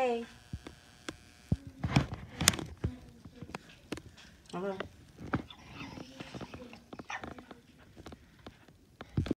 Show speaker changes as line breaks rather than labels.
拿
过来。